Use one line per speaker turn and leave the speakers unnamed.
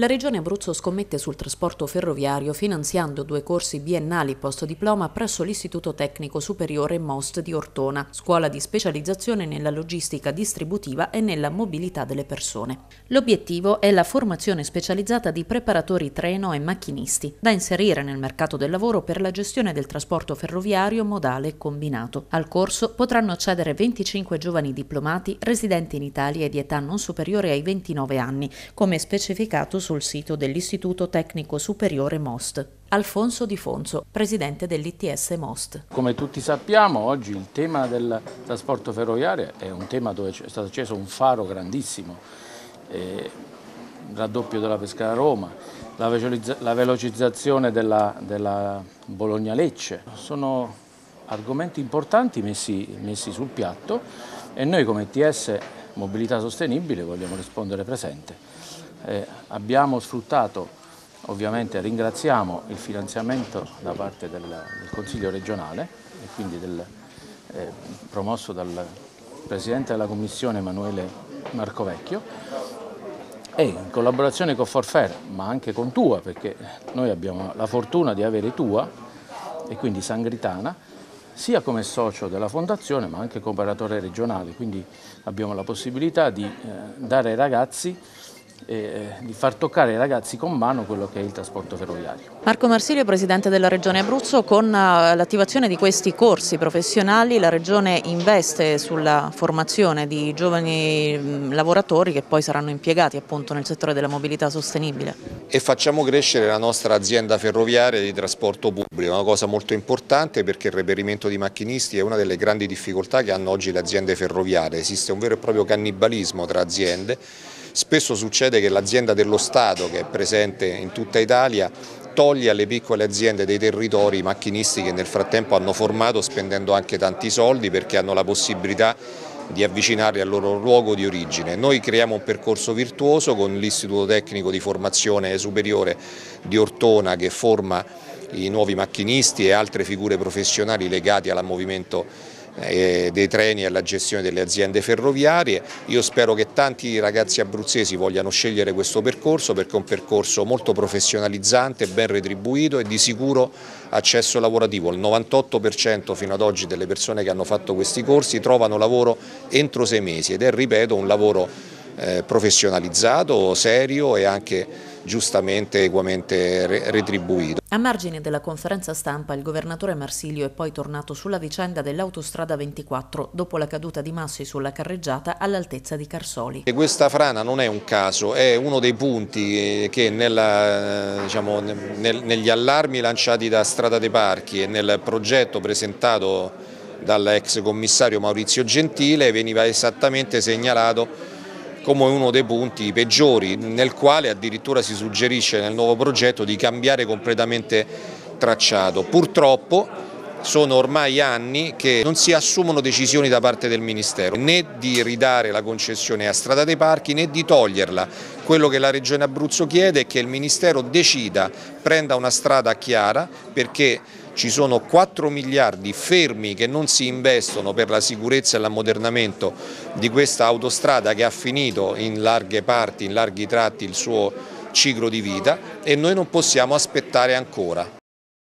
La Regione Abruzzo scommette sul trasporto ferroviario finanziando due corsi biennali post-diploma presso l'Istituto Tecnico Superiore MOST di Ortona, scuola di specializzazione nella logistica distributiva e nella mobilità delle persone. L'obiettivo è la formazione specializzata di preparatori treno e macchinisti, da inserire nel mercato del lavoro per la gestione del trasporto ferroviario modale combinato. Al corso potranno accedere 25 giovani diplomati residenti in Italia e di età non superiore ai 29 anni, come specificato sul sito dell'Istituto Tecnico Superiore MOST. Alfonso Di Fonso, presidente dell'ITS Most.
Come tutti sappiamo, oggi il tema del trasporto ferroviario è un tema dove è stato acceso un faro grandissimo, eh, raddoppio della Pescara Roma, la velocizzazione della, della Bologna-Lecce. Sono argomenti importanti messi, messi sul piatto e noi come ITS Mobilità Sostenibile vogliamo rispondere presente. Eh, abbiamo sfruttato Ovviamente ringraziamo il finanziamento da parte del, del Consiglio regionale e quindi del, eh, promosso dal Presidente della Commissione Emanuele Marcovecchio e in collaborazione con Forfair ma anche con Tua perché noi abbiamo la fortuna di avere Tua e quindi Sangritana sia come socio della fondazione ma anche come operatore regionale, quindi abbiamo la possibilità di eh, dare ai ragazzi eh, di far toccare ai ragazzi con mano quello che è il trasporto ferroviario.
Marco Marsilio, Presidente della Regione Abruzzo, con uh, l'attivazione di questi corsi professionali la Regione investe sulla formazione di giovani mm, lavoratori che poi saranno impiegati appunto nel settore della mobilità sostenibile.
E facciamo crescere la nostra azienda ferroviaria di trasporto pubblico, una cosa molto importante perché il reperimento di macchinisti è una delle grandi difficoltà che hanno oggi le aziende ferroviarie, esiste un vero e proprio cannibalismo tra aziende Spesso succede che l'azienda dello Stato che è presente in tutta Italia toglie alle piccole aziende dei territori i macchinisti che nel frattempo hanno formato spendendo anche tanti soldi perché hanno la possibilità di avvicinarli al loro luogo di origine. Noi creiamo un percorso virtuoso con l'Istituto Tecnico di Formazione Superiore di Ortona che forma i nuovi macchinisti e altre figure professionali legate al movimento dei treni e alla gestione delle aziende ferroviarie. Io spero che tanti ragazzi abruzzesi vogliano scegliere questo percorso perché è un percorso molto professionalizzante, ben retribuito e di sicuro accesso lavorativo. Il 98% fino ad oggi delle persone che hanno fatto questi corsi trovano lavoro entro sei mesi ed è, ripeto, un lavoro eh, professionalizzato, serio e anche giustamente equamente retribuito.
A margine della conferenza stampa il governatore Marsilio è poi tornato sulla vicenda dell'autostrada 24 dopo la caduta di massi sulla carreggiata all'altezza di Carsoli.
E questa frana non è un caso, è uno dei punti eh, che nella, diciamo, nel, negli allarmi lanciati da Strada dei Parchi e nel progetto presentato dall'ex commissario Maurizio Gentile veniva esattamente segnalato come uno dei punti peggiori, nel quale addirittura si suggerisce nel nuovo progetto di cambiare completamente tracciato. Purtroppo sono ormai anni che non si assumono decisioni da parte del Ministero, né di ridare la concessione a Strada dei Parchi né di toglierla. Quello che la Regione Abruzzo chiede è che il Ministero decida, prenda una strada chiara perché ci sono 4 miliardi fermi che non si investono per la sicurezza e l'ammodernamento di questa autostrada che ha finito in larghe parti, in larghi tratti il suo ciclo di vita e noi non possiamo aspettare ancora.